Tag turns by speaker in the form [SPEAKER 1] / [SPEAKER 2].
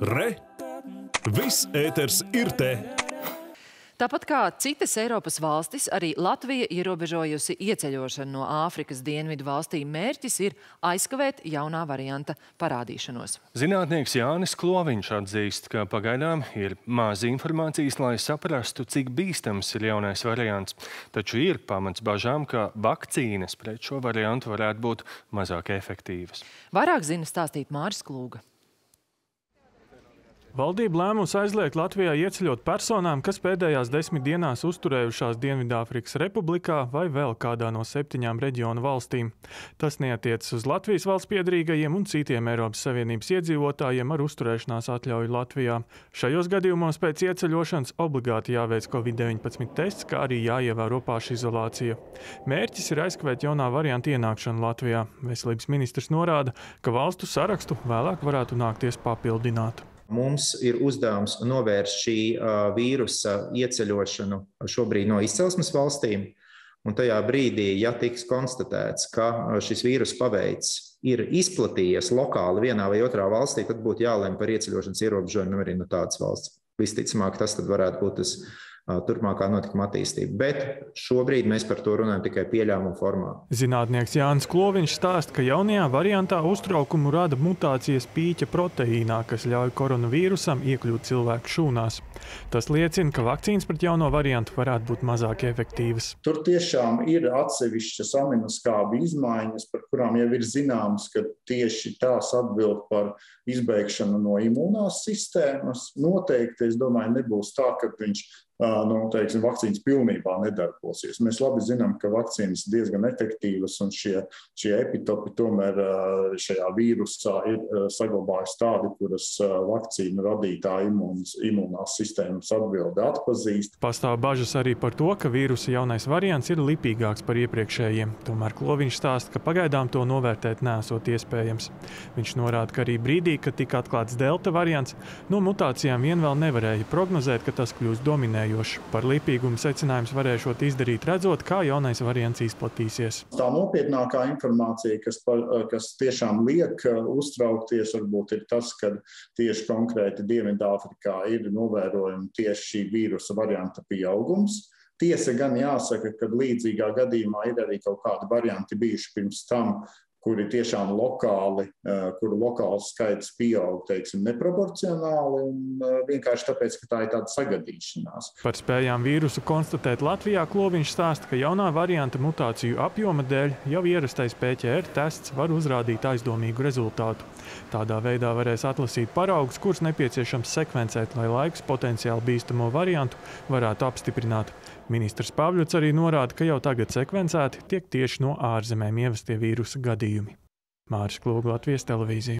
[SPEAKER 1] Re! Viss ēters ir te!
[SPEAKER 2] Tāpat kā citas Eiropas valstis, arī Latvija ierobežojusi ieceļošanu no Āfrikas dienvidu valstīm. Mērķis ir aizkavēt jaunā varianta parādīšanos.
[SPEAKER 3] Zinātnieks Jānis Kloviņš atzīst, ka pagaidām ir maz informācijas, lai saprastu, cik bīstams ir jaunais variants. Taču ir pamats bažām, ka vakcīnas pret šo variantu varētu būt mazāk efektīvas.
[SPEAKER 2] Vairāk zina stāstīt Māris Klūga.
[SPEAKER 4] Valdība lēmums aizliegt Latvijā ieceļot personām, kas pēdējās desmit dienās uzturējušās Dienvidāfrikas Republikā vai vēl kādā no septiņām reģionu valstīm. Tas neatiecas uz Latvijas valsts piedrīgajiem un citiem Eiropas Savienības iedzīvotājiem ar uzturēšanās atļauju Latvijā. Šajos gadījumos pēc ieceļošanas obligāti jāveic Covid-19 tests, kā arī jāievēro pašizolācija. Mērķis ir aizkavēt jaunā varianta ienākšanu Latvijā. Veselības ministrs norāda, ka valstu sarakstu vēlāk varētu nākties papildināt.
[SPEAKER 5] Mums ir uzdevums novērst šī vīrusa ieceļošanu šobrīd no izcelsmes valstīm. Un tajā brīdī, ja tiks konstatēts, ka šis vīrus paveids ir izplatījies lokāli vienā vai otrā valstī, tad būtu jālem par ieceļošanas ierobežojumu arī no tādas valsts. Visticamāk, tas varētu būt tas turpmākā notikuma attīstību. Bet šobrīd mēs par to runājam tikai pieļāvuma formā.
[SPEAKER 4] Zinātnieks Jānis Kloviņš stāsta, ka jaunajā variantā uztraukumu rada mutācijas pīķa proteīnā, kas ļauj koronavīrusam iekļūt cilvēku šūnās. Tas liecina, ka vakcīnas pret jauno variantu varētu būt mazāk efektīvas.
[SPEAKER 6] Tur tiešām ir atsevišķas aminoskābi izmaiņas, par kurām jau ir zināms, ka tieši tās atbild par izbeigšanu no imūnās sistēmas. Noteikti, es domāju, nebūs tā, ka viņš nu, teiksim, vakcīnas pilnībā nedarbosies. Mēs labi zinām, ka vakcīnas diezgan efektīvas, un šie, šie epitopi tomēr šajā vīrusā ir saglabājuši tādi, kuras vakcīnu radītāja imūnās sistēmas atbildi atpazīst.
[SPEAKER 4] Pastāv bažas arī par to, ka vīrusa jaunais variants ir lipīgāks par iepriekšējiem. Tomēr Kloviņš stāsta, ka pagaidām to novērtēt nesot iespējams. Viņš norāda, ka arī brīdī, kad tika atklāts delta variants, no mutācijām vien vēl nevarēja prognozēt, ka tas kļūs dominējošs dominējošs. Par lipīgumu secinājums varēšot izdarīt, redzot, kā jaunais variants izplatīsies.
[SPEAKER 6] Tā nopietnākā informācija, kas, par, kas tiešām liek uh, uztraukties, varbūt ir tas, ka tieši konkrēti Dienvidāfrikā ir novērojama tieši šī vīrusa varianta pieaugums. Tiesa gan jāsaka, ka līdzīgā gadījumā ir arī kaut kādi varianti bijuši pirms tam, kuri tiešām lokāli, eh, kuru lokāls skaits pieaug, teiksim, neproporcionāli un eh, vienkārši tāpēc, ka tā ir tāda sagadīšanās.
[SPEAKER 4] Par spējām vīrusu konstatēt Latvijā Kloviņš stāsta, ka jaunā varianta mutāciju apjoma dēļ jau ierastais PCR tests var uzrādīt aizdomīgu rezultātu. Tādā veidā varēs atlasīt paraugus, kurus nepieciešams sekvencēt, lai laiks potenciāli bīstamo variantu varētu apstiprināt. Ministrs Pāvļots arī norāda, ka jau tagad sekvencēti tiek tieši no ārzemēm ievestie vīrusa gadījumi. Māris Klūga, Latvijas televīzija.